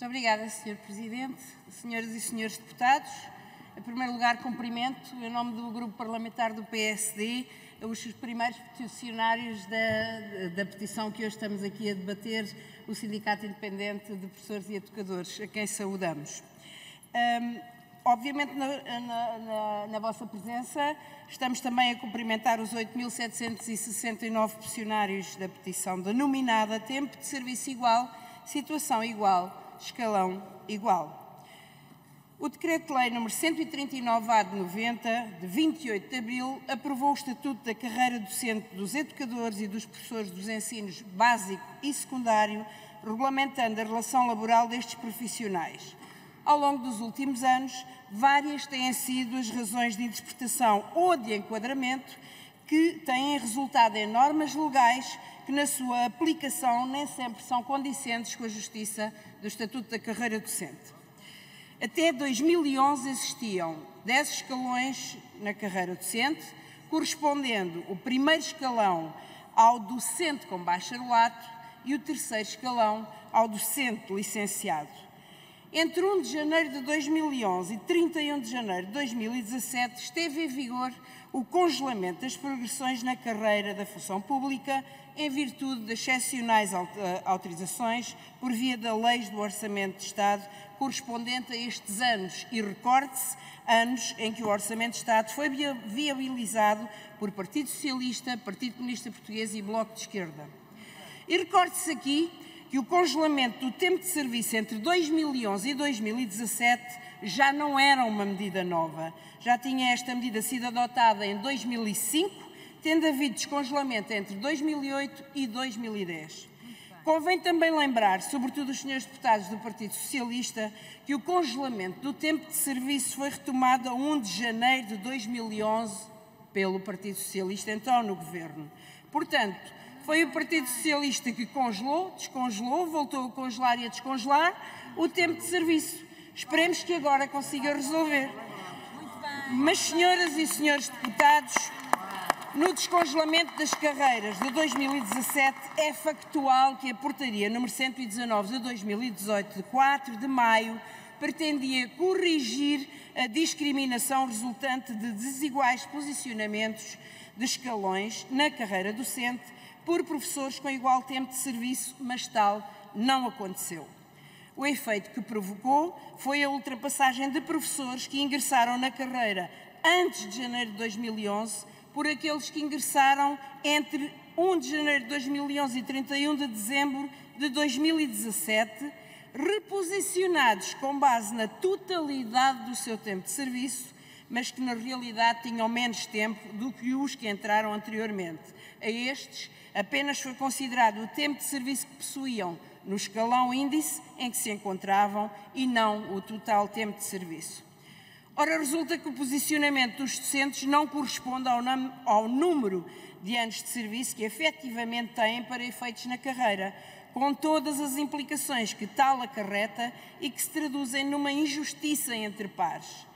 Muito obrigada, Sr. Presidente, senhoras e senhores deputados. Em primeiro lugar, cumprimento, em nome do Grupo Parlamentar do PSD, os primeiros peticionários da, da petição que hoje estamos aqui a debater, o Sindicato Independente de Professores e Educadores, a quem saudamos. Um, obviamente, na, na, na, na, vossa presença, estamos também a cumprimentar os 8.769 peticionários da petição denominada Tempo de Serviço Igual, Situação Igual, escalão igual. O Decreto-Lei nº 139-A de 90, de 28 de abril, aprovou o Estatuto da Carreira Docente dos Educadores e dos Professores dos Ensinos Básico e Secundário, regulamentando a relação laboral destes profissionais. Ao longo dos últimos anos, várias têm sido as razões de interpretação ou de enquadramento que têm resultado em normas legais que, na sua aplicação, nem sempre são condicentes com a justiça do Estatuto da Carreira Docente. Até 2011 existiam 10 escalões na carreira docente, correspondendo o primeiro escalão ao docente com bacharelato e o terceiro escalão ao docente licenciado. Entre 1 de janeiro de 2011 e 31 de janeiro de 2017 esteve em vigor o congelamento das progressões na carreira da função pública em virtude das excepcionais eh, autorizações por via da Lei do Orçamento de Estado correspondente a estes anos e recorde-se anos em que o Orçamento de Estado foi viabilizado por Partido Socialista, Partido Comunista Português e Bloco de Esquerda. E recorde-se aqui que o congelamento do tempo de serviço entre 2011 e 2017 já não era uma medida nova. Já tinha esta medida sido adotada em 2005, tendo havido descongelamento entre 2008 e 2010. Convém também lembrar, sobretudo os senhores deputados do Partido Socialista, que o congelamento do tempo de serviço foi retomado a 1 de janeiro de 2011 pelo Partido Socialista, então no Governo. Portanto, foi o Partido Socialista que congelou, descongelou, voltou a congelar e a descongelar o tempo de serviço. Esperemos que agora consiga resolver. Mas, senhoras e senhores deputados, no descongelamento das carreiras de 2017, é factual que a portaria número 119 de 2018, de 4 de maio, pretendia corrigir a discriminação resultante de desiguais posicionamentos de escalões na carreira docente por professores com igual tempo de serviço, mas tal não aconteceu. O efeito que provocou foi a ultrapassagem de professores que ingressaram na carreira antes de janeiro de 2011 por aqueles que ingressaram entre 1 de janeiro de 2011 e 31 de dezembro de 2017, reposicionados com base na totalidade do seu tempo de serviço, mas que na realidade tinham menos tempo do que os que entraram anteriormente. A estes apenas foi considerado o tempo de serviço que possuíam no escalão índice em que se encontravam e não o total tempo de serviço. Ora, resulta que o posicionamento dos docentes não corresponde ao, ao número de anos de serviço que efetivamente têm para efeitos na carreira, com todas as implicações que tal acarreta e que se traduzem numa injustiça entre pares.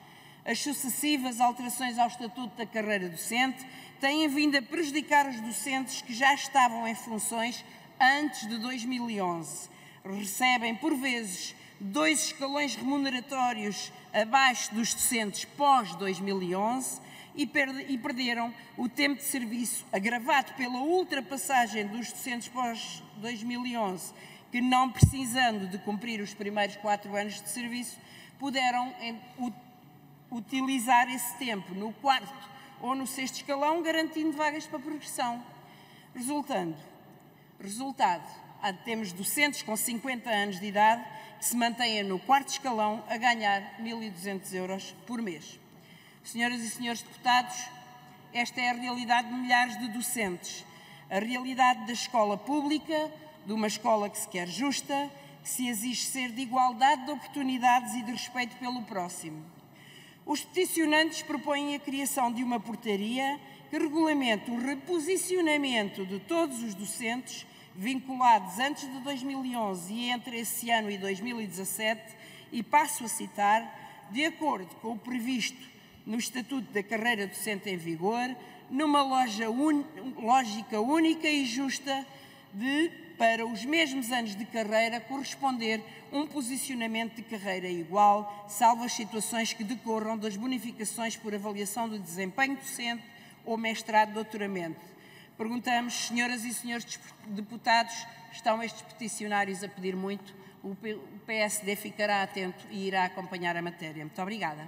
As sucessivas alterações ao Estatuto da Carreira Docente têm vindo a prejudicar os docentes que já estavam em funções antes de 2011. Recebem, por vezes, dois escalões remuneratórios abaixo dos docentes pós-2011 e, perderam o tempo de serviço agravado pela ultrapassagem dos docentes pós-2011, que não precisando de cumprir os primeiros quatro anos de serviço, puderam utilizar esse tempo no quarto ou no sexto escalão, garantindo vagas para progressão. Resultando, Resultado, temos docentes com 50 anos de idade que se mantêm no quarto escalão a ganhar 1.200 euros por mês. Senhoras e senhores deputados, esta é a realidade de milhares de docentes, a realidade da escola pública, de uma escola que se quer justa, que se exige ser de igualdade de oportunidades e de respeito pelo próximo. Os peticionantes propõem a criação de uma portaria que regulamente o reposicionamento de todos os docentes vinculados antes de 2011 e entre esse ano e 2017, e passo a citar, de acordo com o previsto no Estatuto da Carreira Docente em vigor, numa un... lógica única e justa de, para os mesmos anos de carreira, corresponder um posicionamento de carreira igual, salvo as situações que decorram das bonificações por avaliação do desempenho docente ou mestrado-doutoramento. Perguntamos, senhoras e senhores deputados, estão estes peticionários a pedir muito? O PSD ficará atento e irá acompanhar a matéria. Muito obrigada.